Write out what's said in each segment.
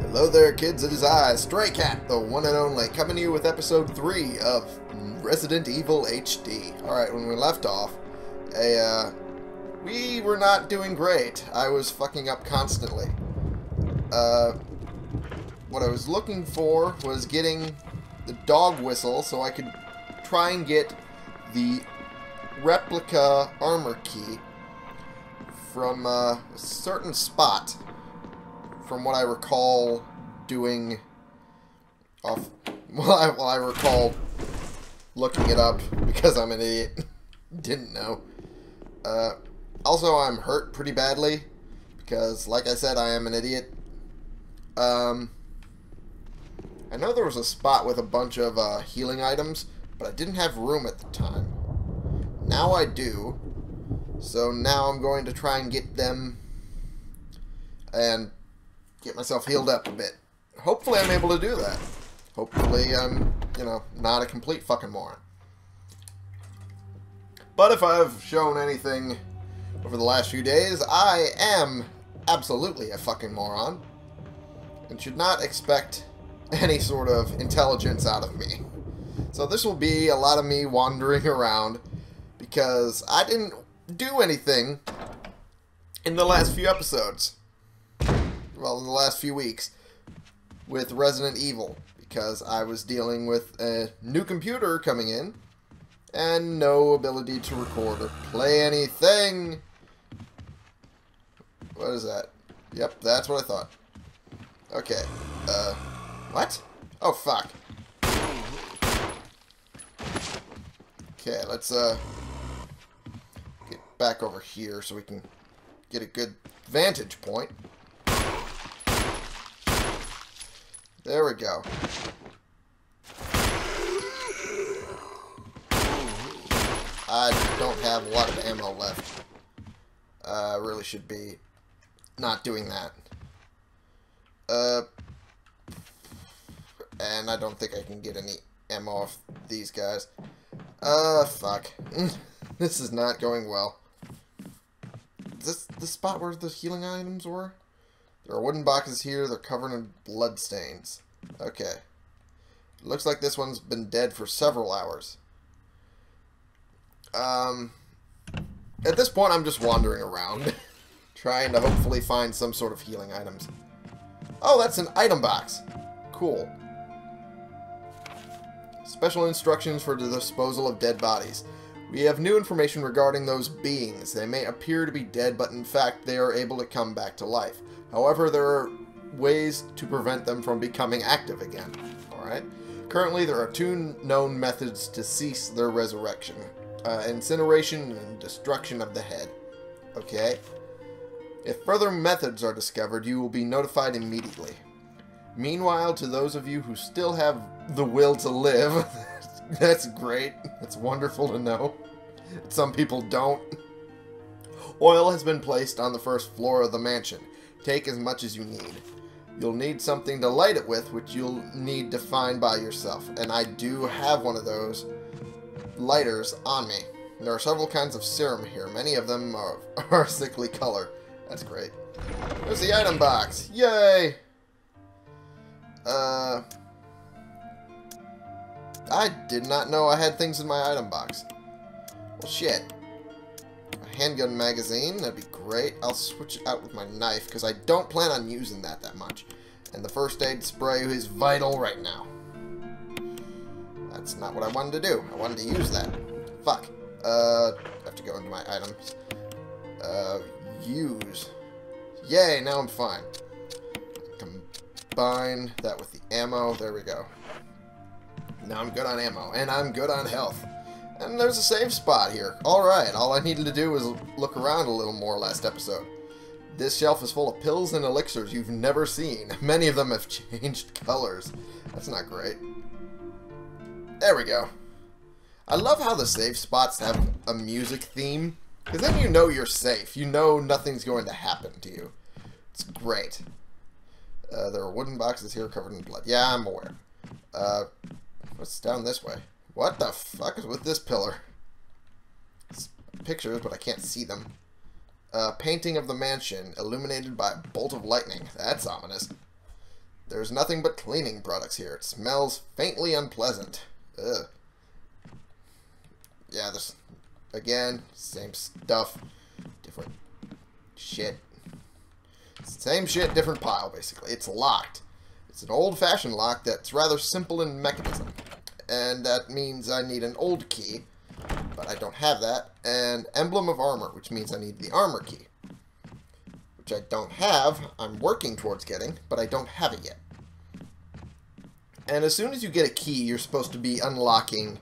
Hello there, kids. It is I, Stray Cat, the one and only, coming to you with episode 3 of Resident Evil HD. Alright, when we left off, a, uh, we were not doing great. I was fucking up constantly. Uh, what I was looking for was getting the dog whistle so I could try and get the replica armor key from uh, a certain spot from what I recall doing off well I, well, I recall looking it up because I'm an idiot. Didn't know. Uh, also I'm hurt pretty badly because like I said I am an idiot. Um, I know there was a spot with a bunch of uh, healing items but I didn't have room at the time. Now I do. So now I'm going to try and get them and get myself healed up a bit. Hopefully I'm able to do that. Hopefully I'm, you know, not a complete fucking moron. But if I've shown anything over the last few days, I am absolutely a fucking moron. And should not expect any sort of intelligence out of me. So this will be a lot of me wandering around because I didn't do anything in the last few episodes well, in the last few weeks with Resident Evil because I was dealing with a new computer coming in and no ability to record or play anything. What is that? Yep, that's what I thought. Okay. Uh, what? Oh, fuck. Okay, let's, uh, get back over here so we can get a good vantage point. There we go. I don't have a lot of ammo left. I uh, really should be not doing that. Uh, and I don't think I can get any ammo off these guys. Uh, fuck. this is not going well. Is this the spot where the healing items were? There are wooden boxes here. They're covered in blood stains. Okay. Looks like this one's been dead for several hours. Um, at this point, I'm just wandering around, trying to hopefully find some sort of healing items. Oh, that's an item box. Cool. Special instructions for the disposal of dead bodies. We have new information regarding those beings. They may appear to be dead, but in fact, they are able to come back to life. However, there are ways to prevent them from becoming active again. Alright? Currently, there are two known methods to cease their resurrection. Uh, incineration and destruction of the head. Okay? If further methods are discovered, you will be notified immediately. Meanwhile, to those of you who still have the will to live, that's great. It's wonderful to know. Some people don't. Oil has been placed on the first floor of the mansion. Take as much as you need. You'll need something to light it with, which you'll need to find by yourself. And I do have one of those lighters on me. There are several kinds of serum here. Many of them are, are sickly color. That's great. There's the item box. Yay! Uh... I did not know I had things in my item box. Well, shit A handgun magazine. That'd be great. I'll switch it out with my knife because I don't plan on using that that much. And the first aid spray is vital right now. That's not what I wanted to do. I wanted to use that. Fuck. Uh, I have to go into my items. Uh, use. Yay, now I'm fine. Combine that with the ammo. There we go. Now I'm good on ammo, and I'm good on health. And there's a save spot here. Alright, all I needed to do was look around a little more last episode. This shelf is full of pills and elixirs you've never seen. Many of them have changed colors. That's not great. There we go. I love how the safe spots have a music theme. Because then you know you're safe. You know nothing's going to happen to you. It's great. Uh, there are wooden boxes here covered in blood. Yeah, I'm aware. Uh, what's down this way? What the fuck is with this pillar? It's pictures, but I can't see them. Uh, painting of the mansion, illuminated by a bolt of lightning. That's ominous. There's nothing but cleaning products here. It smells faintly unpleasant. Ugh. Yeah, this again, same stuff, different shit. Same shit, different pile, basically. It's locked. It's an old-fashioned lock that's rather simple in mechanism. And that means I need an old key, but I don't have that. And emblem of armor, which means I need the armor key. Which I don't have. I'm working towards getting, but I don't have it yet. And as soon as you get a key, you're supposed to be unlocking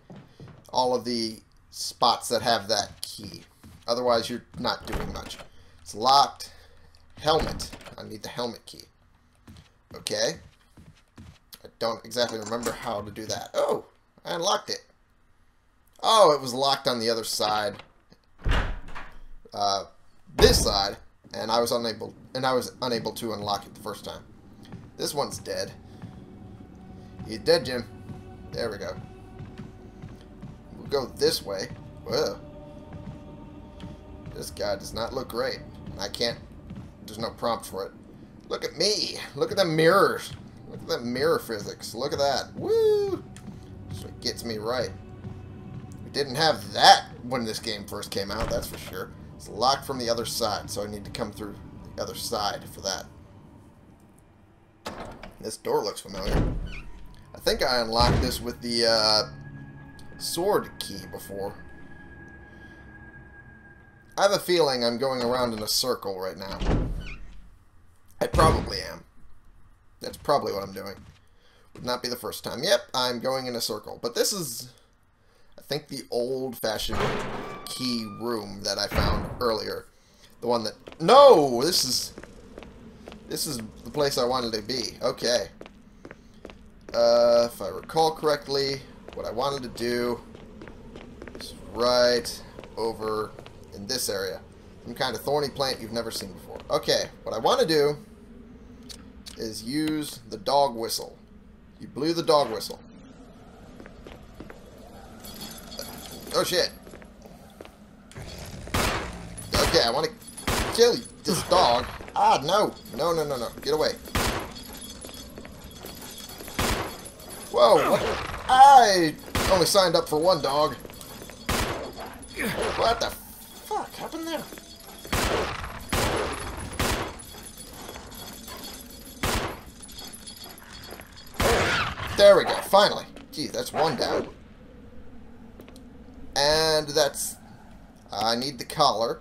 all of the spots that have that key. Otherwise, you're not doing much. It's locked. Helmet. I need the helmet key. Okay. I don't exactly remember how to do that. Oh, I unlocked it. Oh, it was locked on the other side. Uh, this side, and I was unable, and I was unable to unlock it the first time. This one's dead. He's dead, Jim. There we go. We'll go this way. Whoa. This guy does not look great. I can't... There's no prompt for it. Look at me. Look at the mirrors. Look at the mirror physics. Look at that. Woo! Gets me right. We didn't have that when this game first came out, that's for sure. It's locked from the other side, so I need to come through the other side for that. This door looks familiar. I think I unlocked this with the uh, sword key before. I have a feeling I'm going around in a circle right now. I probably am. That's probably what I'm doing. Would not be the first time. Yep, I'm going in a circle. But this is, I think, the old-fashioned key room that I found earlier. The one that... No! This is... This is the place I wanted to be. Okay. Uh, if I recall correctly, what I wanted to do is right over in this area. Some kind of thorny plant you've never seen before. Okay, what I want to do is use the dog whistle. You blew the dog whistle. Oh shit. Okay, I want to kill this dog. Ah, no. No, no, no, no. Get away. Whoa, what? I only signed up for one dog. What the fuck happened there? There we go, finally. Gee, that's one down. And that's... I need the collar.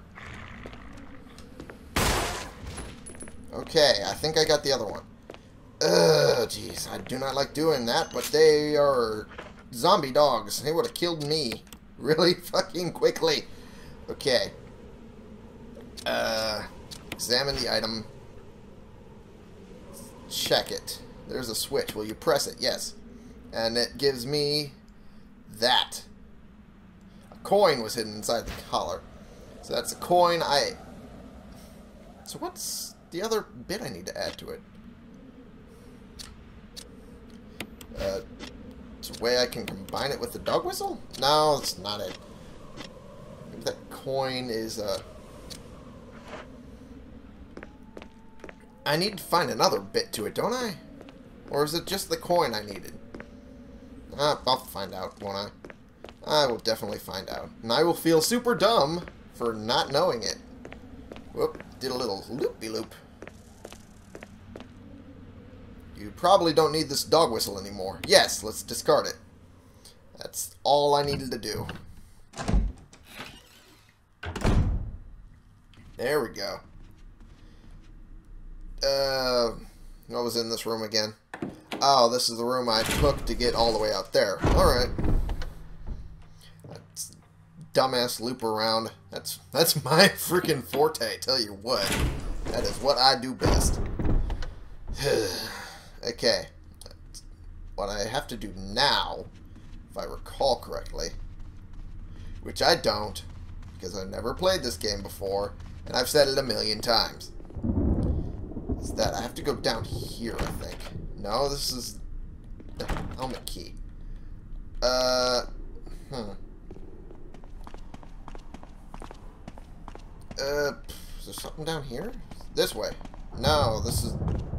Okay, I think I got the other one. Ugh, jeez, I do not like doing that, but they are zombie dogs. They would have killed me really fucking quickly. Okay. Uh, examine the item. Check it. There's a switch. Will you press it? Yes. And it gives me that. A coin was hidden inside the collar. So that's a coin. I. So what's the other bit I need to add to it? Uh, it's a way I can combine it with the dog whistle? No, that's not it. Maybe that coin is, uh... I need to find another bit to it, don't I? Or is it just the coin I needed? Ah, I'll find out, won't I? I will definitely find out. And I will feel super dumb for not knowing it. Whoop, did a little loopy-loop. You probably don't need this dog whistle anymore. Yes, let's discard it. That's all I needed to do. There we go. Uh, what was in this room again? Oh, this is the room I took to get all the way out there. Alright. Dumbass loop around. That's that's my freaking forte, tell you what. That is what I do best. okay. What I have to do now, if I recall correctly, which I don't, because I've never played this game before, and I've said it a million times, is that I have to go down here, I think. No, this is the helmet key. Uh, hmm. Uh, is there something down here? This way. No, this is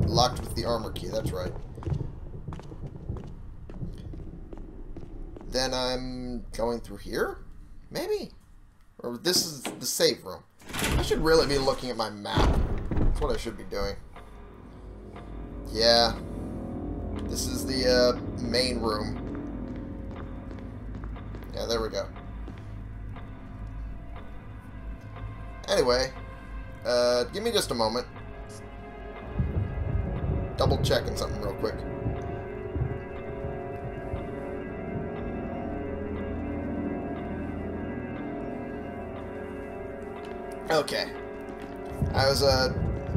locked with the armor key, that's right. Then I'm going through here? Maybe? Or this is the save room. I should really be looking at my map. That's what I should be doing. Yeah. This is the uh, main room. Yeah, there we go. Anyway, uh, give me just a moment. Double checking something real quick. Okay. I was uh,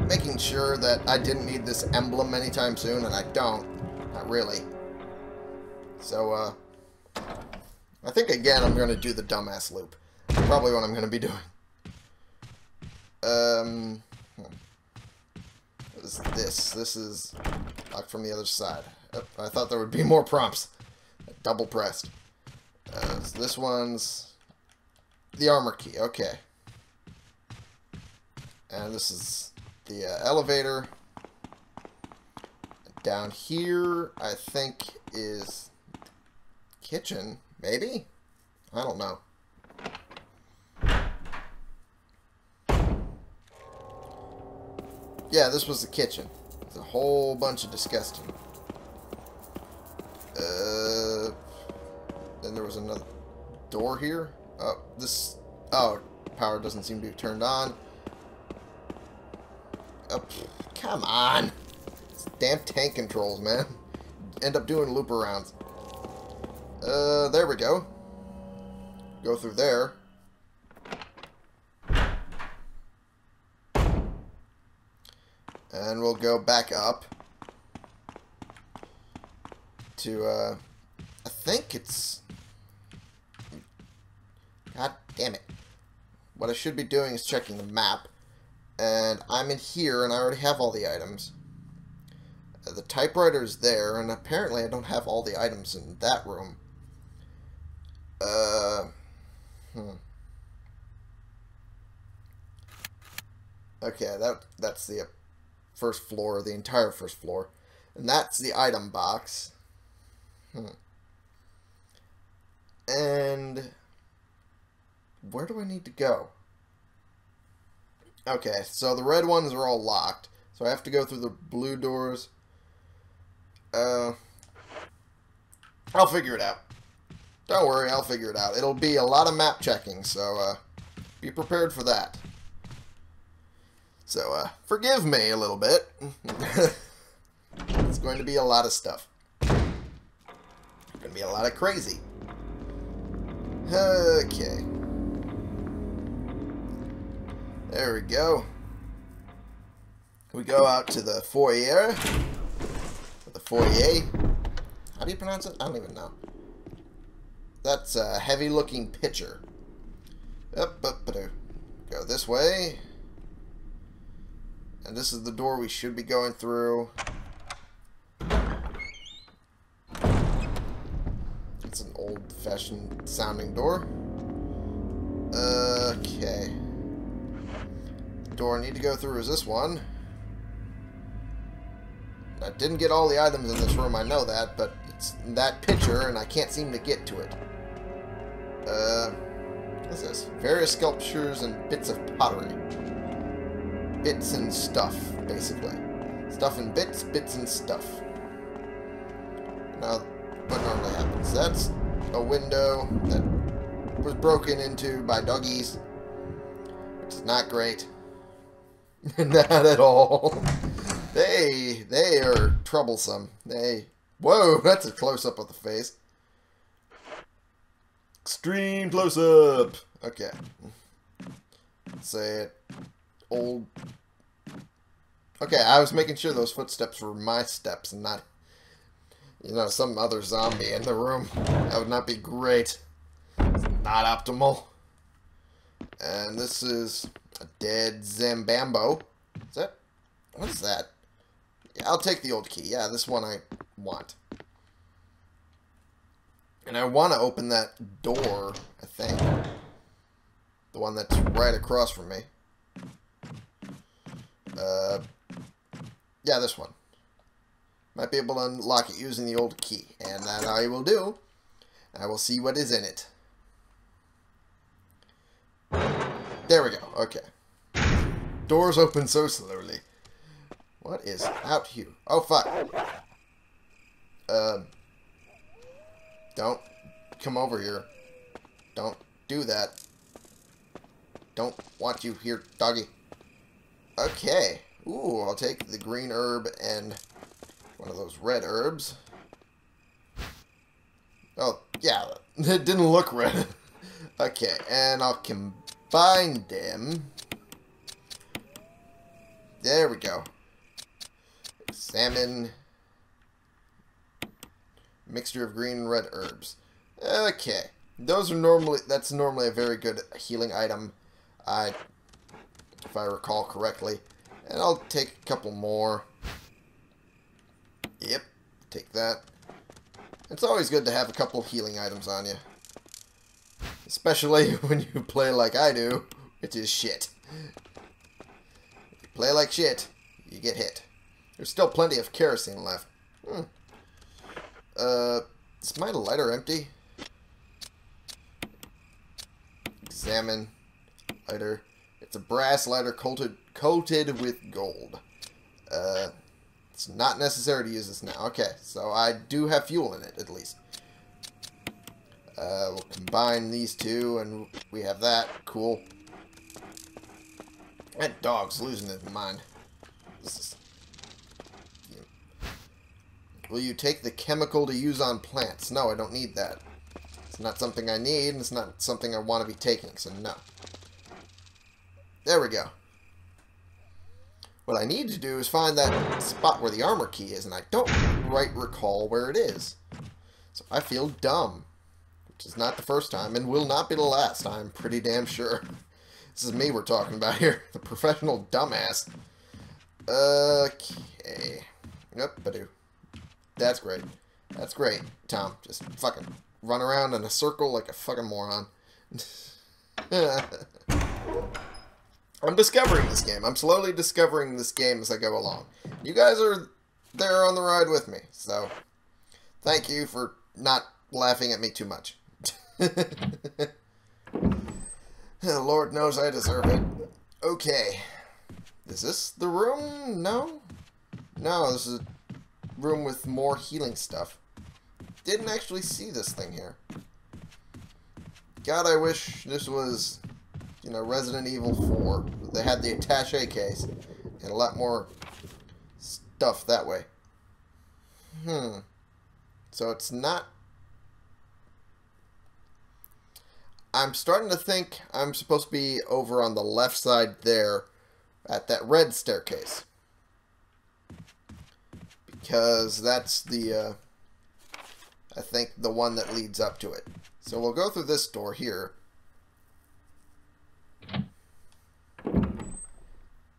making sure that I didn't need this emblem anytime soon, and I don't. Not really. So, uh, I think again I'm going to do the dumbass loop. Probably what I'm going to be doing. Um, what is this? This is locked from the other side. I thought there would be more prompts. Double pressed. Uh, so this one's the armor key. Okay. And this is the uh, elevator. Down here, I think, is kitchen. Maybe? I don't know. Yeah, this was the kitchen. It's a whole bunch of disgusting. Uh, then there was another door here. Oh, this... Oh, power doesn't seem to be turned on. Oh, come on. Damn tank controls, man. End up doing loop arounds. Uh, there we go. Go through there. And we'll go back up to, uh, I think it's, god damn it. What I should be doing is checking the map. And I'm in here, and I already have all the items. The typewriter is there, and apparently I don't have all the items in that room. Uh, hmm. Okay, that that's the first floor, the entire first floor. And that's the item box. Hmm. And where do I need to go? Okay, so the red ones are all locked. So I have to go through the blue doors. Uh, I'll figure it out. Don't worry, I'll figure it out. It'll be a lot of map checking, so uh, be prepared for that. So, uh, forgive me a little bit. it's going to be a lot of stuff. It's going to be a lot of crazy. Okay. There we go. We go out to the foyer. Foyer. How do you pronounce it? I don't even know. That's a heavy-looking pitcher. Up, uh, Go this way. And this is the door we should be going through. It's an old-fashioned sounding door. Okay. The door I need to go through is this one. I didn't get all the items in this room, I know that, but it's that picture, and I can't seem to get to it. Uh, what's this? Various sculptures and bits of pottery bits and stuff, basically. Stuff and bits, bits and stuff. Now, what normally happens? That's a window that was broken into by doggies. It's not great. not at all. They, they are troublesome. They, whoa, that's a close-up of the face. Extreme close-up. Okay. Say it old... Okay, I was making sure those footsteps were my steps and not, you know, some other zombie in the room. That would not be great. It's not optimal. And this is a dead Zambambo. Is that... What is that? I'll take the old key. Yeah, this one I want. And I want to open that door, I think. The one that's right across from me. Uh, Yeah, this one. Might be able to unlock it using the old key. And that I will do. I will see what is in it. There we go. Okay. Doors open so slowly. What is out here? Oh, fuck. Um. Don't come over here. Don't do that. Don't want you here, doggy. Okay. Ooh, I'll take the green herb and one of those red herbs. Oh, yeah, it didn't look red. okay, and I'll combine them. There we go. Salmon. Mixture of green and red herbs. Okay. Those are normally, that's normally a very good healing item. I, if I recall correctly. And I'll take a couple more. Yep, take that. It's always good to have a couple healing items on you. Especially when you play like I do, which is shit. You play like shit, you get hit. There's still plenty of kerosene left. Hmm. Uh, is my lighter empty? Examine. Lighter. It's a brass lighter coated, coated with gold. Uh, it's not necessary to use this now. Okay, so I do have fuel in it, at least. Uh, we'll combine these two, and we have that. Cool. That dog's losing his mind. Is, Will you take the chemical to use on plants? No, I don't need that. It's not something I need, and it's not something I want to be taking, so no. There we go. What I need to do is find that spot where the armor key is, and I don't right recall where it is. So I feel dumb. Which is not the first time, and will not be the last, I'm pretty damn sure. This is me we're talking about here. The professional dumbass. Okay. Yep, I do. That's great. That's great, Tom. Just fucking run around in a circle like a fucking moron. I'm discovering this game. I'm slowly discovering this game as I go along. You guys are there on the ride with me, so thank you for not laughing at me too much. Lord knows I deserve it. Okay. Is this the room? No? No, this is room with more healing stuff. Didn't actually see this thing here. God, I wish this was you know, Resident Evil 4. They had the attache case and a lot more stuff that way. Hmm. So it's not... I'm starting to think I'm supposed to be over on the left side there at that red staircase. Because that's the, uh, I think, the one that leads up to it. So we'll go through this door here.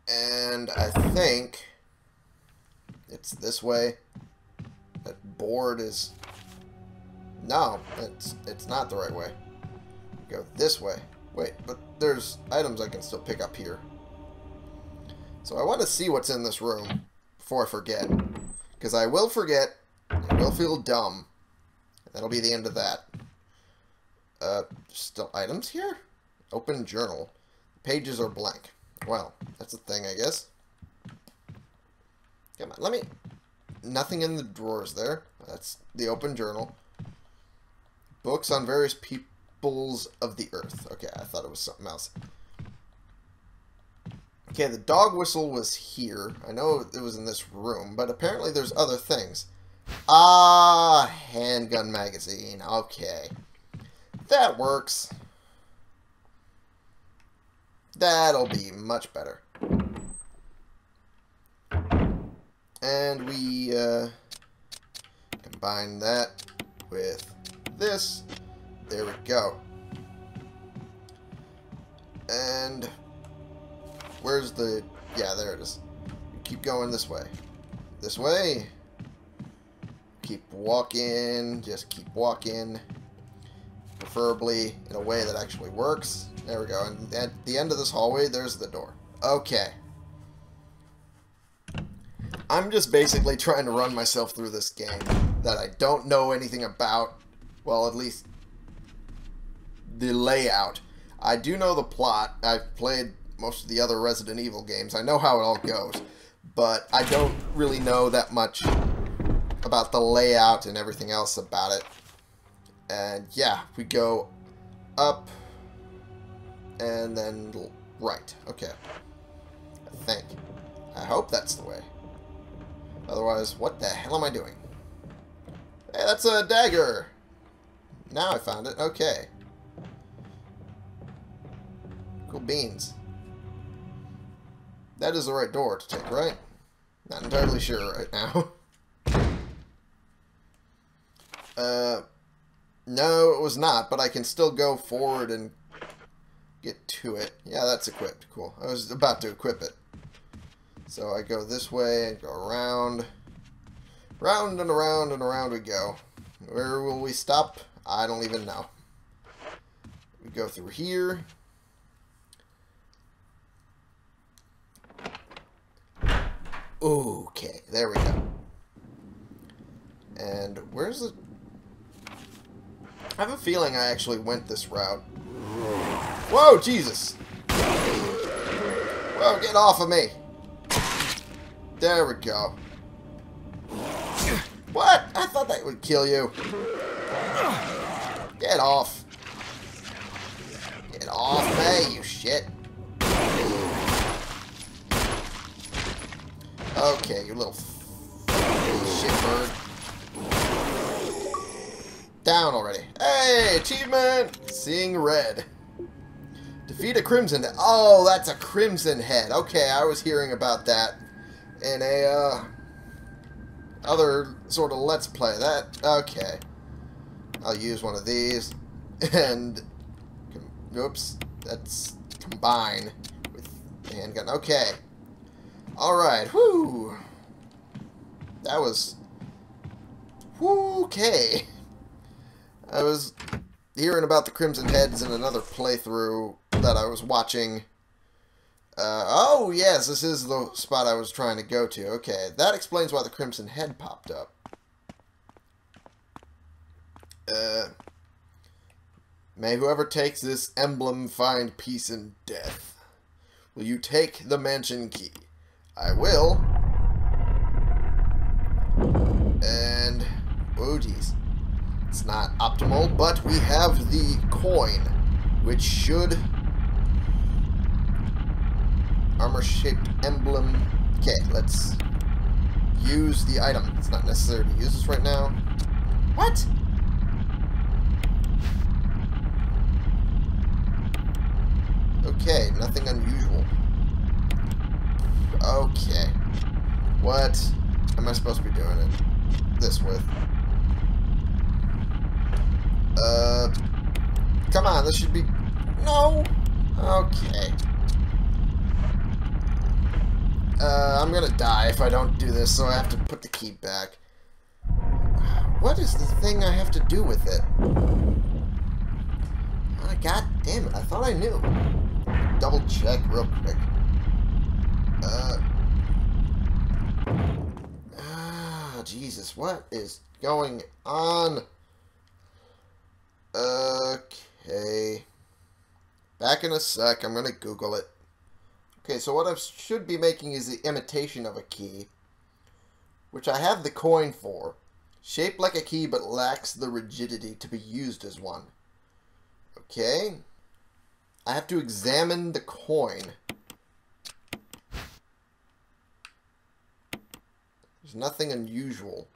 And I think it's this way. That board is... No, it's, it's not the right way. Go this way. Wait, but there's items I can still pick up here. So I want to see what's in this room before I forget. Because I will forget. I will feel dumb. That'll be the end of that. Uh, still items here? Open journal. Pages are blank. Well, that's a thing, I guess. Come on, let me... Nothing in the drawers there. That's the open journal. Books on various peoples of the earth. Okay, I thought it was something else. Okay, the dog whistle was here. I know it was in this room, but apparently there's other things. Ah, handgun magazine. Okay. That works. That'll be much better. And we uh, combine that with this. There we go. And where's the... Yeah, there it is. keep going this way. This way. Keep walking. Just keep walking. Preferably in a way that actually works. There we go. And at the end of this hallway, there's the door. Okay. I'm just basically trying to run myself through this game that I don't know anything about. Well, at least the layout. I do know the plot. I've played most of the other Resident Evil games. I know how it all goes. But I don't really know that much about the layout and everything else about it. And yeah, we go up and then right. Okay. I think. I hope that's the way. Otherwise, what the hell am I doing? Hey, that's a dagger! Now I found it. Okay. Cool beans. That is the right door to take, right? Not entirely sure right now. uh, no, it was not, but I can still go forward and get to it. Yeah, that's equipped. Cool. I was about to equip it. So I go this way and go around. Round and around and around we go. Where will we stop? I don't even know. We go through here. Okay, there we go. And where's the... I have a feeling I actually went this route. Whoa, Jesus! Whoa, get off of me! There we go. What? I thought that would kill you. Get off. Get off me, you shit. Okay, you little shitbird. Down already. Hey, achievement! Seeing red. Defeat a crimson. Oh, that's a crimson head. Okay, I was hearing about that in a uh, other sort of let's play. That okay. I'll use one of these and oops, that's combine with the handgun. Okay. Alright, whoo! That was... okay. I was hearing about the Crimson Heads in another playthrough that I was watching. Uh, oh, yes, this is the spot I was trying to go to. Okay, that explains why the Crimson Head popped up. Uh, may whoever takes this emblem find peace in death. Will you take the mansion key? I will. And, oh geez. It's not optimal, but we have the coin, which should... Armor-shaped emblem. Okay, let's use the item. It's not necessary to use this right now. What? Okay, nothing unusual. Okay. What am I supposed to be doing it this with? Uh, come on, this should be... No! Okay. Uh, I'm gonna die if I don't do this, so I have to put the key back. What is the thing I have to do with it? Oh, God damn it, I thought I knew. Double check real quick. Uh. Ah, Jesus, what is going on? Okay. Back in a sec, I'm gonna Google it. Okay, so what I should be making is the imitation of a key, which I have the coin for. Shaped like a key, but lacks the rigidity to be used as one. Okay. I have to examine the coin. There's nothing unusual.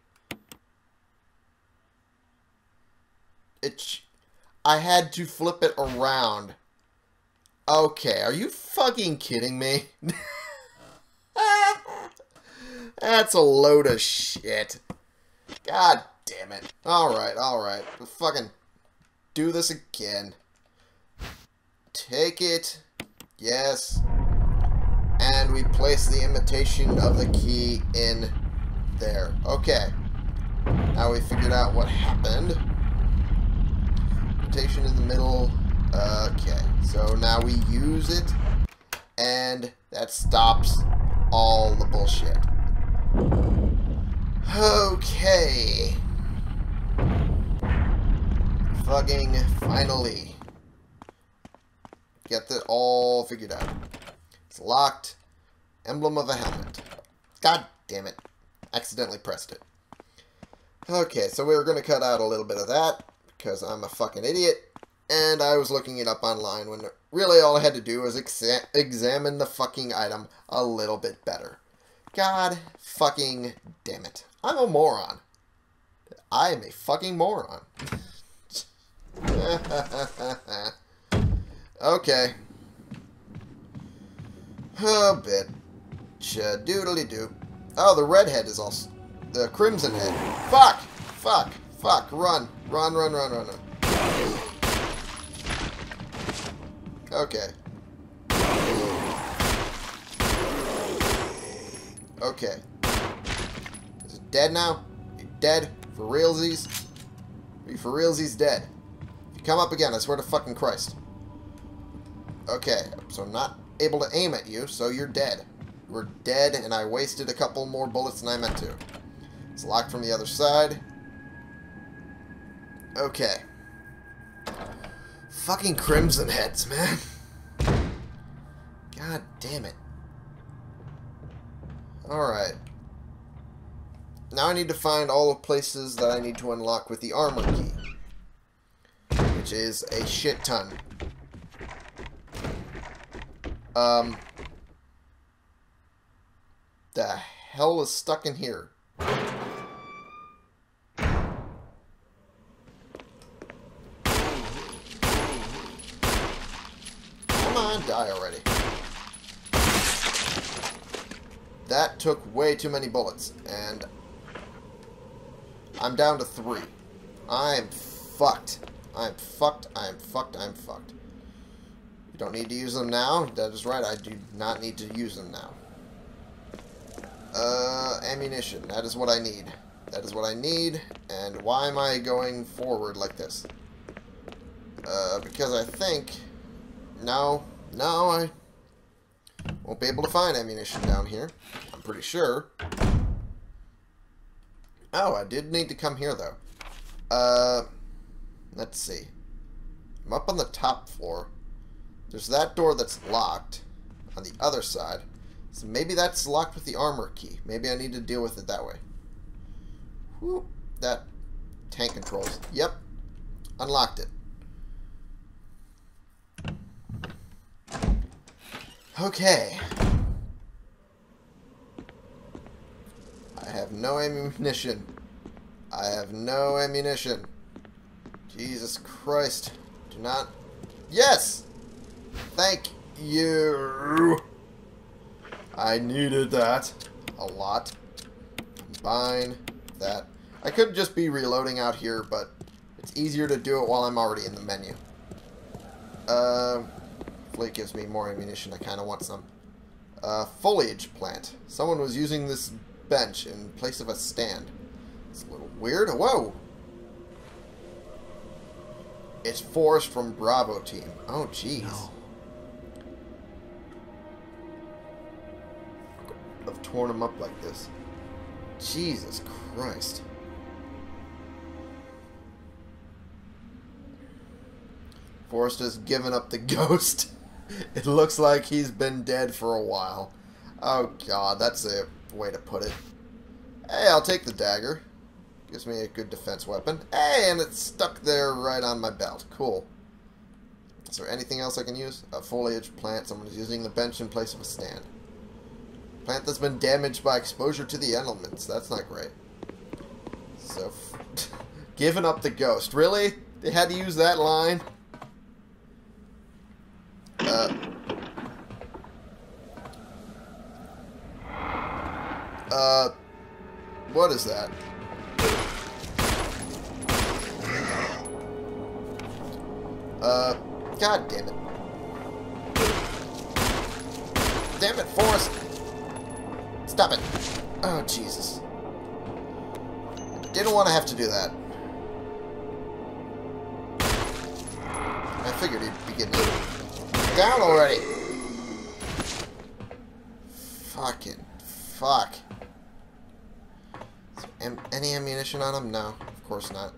It. I had to flip it around. Okay, are you fucking kidding me? That's a load of shit. God damn it. Alright, alright. Fucking do this again. Take it. Yes. And we place the imitation of the key in there. Okay. Now we figured out what happened. Rotation in the middle. Okay. So now we use it. And that stops all the bullshit. Okay. Fucking finally. Get that all figured out. It's locked. Emblem of a helmet. God damn it. Accidentally pressed it. Okay, so we were going to cut out a little bit of that because I'm a fucking idiot. And I was looking it up online when really all I had to do was exa examine the fucking item a little bit better. God fucking damn it. I'm a moron. I am a fucking moron. okay. Oh, bit. Uh, Doodly doo. Oh, the redhead is also... The crimson head. Fuck! Fuck! Fuck! Run! Run, run, run, run, run. Okay. Okay. Is it dead now? You dead? For realsies? Are you for realsies dead? If you come up again, I swear to fucking Christ. Okay, so I'm not able to aim at you, so you're dead. We're dead, and I wasted a couple more bullets than I meant to. It's locked from the other side. Okay. Fucking Crimson Heads, man. God damn it. Alright. Now I need to find all the places that I need to unlock with the armor key. Which is a shit ton. Um... The hell is stuck in here? Come on, die already. That took way too many bullets, and I'm down to three. I'm fucked. I'm fucked, I'm fucked, I'm fucked. You don't need to use them now? That is right, I do not need to use them now. Uh, ammunition. That is what I need. That is what I need. And why am I going forward like this? Uh, because I think... No. No, I won't be able to find ammunition down here. I'm pretty sure. Oh, I did need to come here, though. Uh, let's see. I'm up on the top floor. There's that door that's locked on the other side. So maybe that's locked with the armor key. Maybe I need to deal with it that way. Whoop. That tank controls. Yep. Unlocked it. Okay. I have no ammunition. I have no ammunition. Jesus Christ. Do not... Yes! Thank you. I needed that a lot. Combine that. I could just be reloading out here, but it's easier to do it while I'm already in the menu. Uh, Fleet gives me more ammunition. I kind of want some. Uh, foliage plant. Someone was using this bench in place of a stand. It's a little weird. Whoa! It's Forest from Bravo team. Oh, jeez. No. Torn him up like this. Jesus Christ. Forest has given up the ghost. it looks like he's been dead for a while. Oh god, that's a way to put it. Hey, I'll take the dagger. Gives me a good defense weapon. Hey, and it's stuck there right on my belt. Cool. Is there anything else I can use? A foliage plant. Someone's using the bench in place of a stand. Plant that's been damaged by exposure to the elements. That's not great. So, giving up the ghost. Really? They had to use that line? Uh... Uh... What is that? Uh... God damn it. Damn it, Forest! Stop it. Oh, Jesus. Didn't want to have to do that. I figured he'd be getting down already. Fucking fuck. any ammunition on him? No, of course not.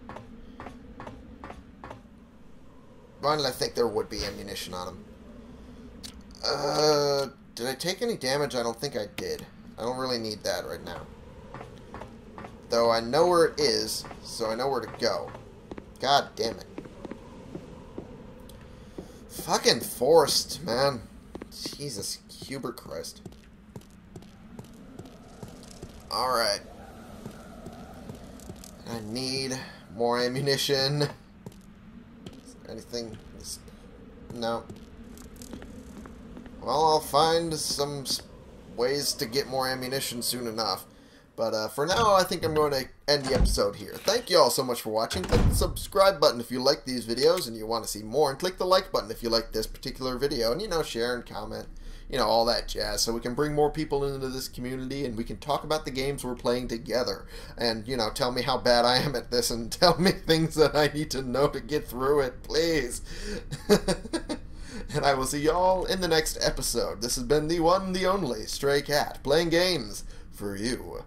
Why did I think there would be ammunition on him? Uh, did I take any damage? I don't think I did. I don't really need that right now. Though I know where it is, so I know where to go. God damn it. Fucking Forest, man. Jesus, Hubert Christ. Alright. I need more ammunition. Anything? No. Well, I'll find some ways to get more ammunition soon enough. But uh, for now, I think I'm going to end the episode here. Thank you all so much for watching. Click the subscribe button if you like these videos and you want to see more. And click the like button if you like this particular video. And, you know, share and comment. You know, all that jazz. So we can bring more people into this community and we can talk about the games we're playing together. And, you know, tell me how bad I am at this and tell me things that I need to know to get through it. Please. and I will see y'all in the next episode. This has been the one, the only Stray Cat, playing games for you.